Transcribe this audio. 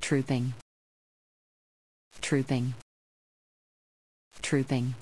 Truthing. Truthing. Truthing.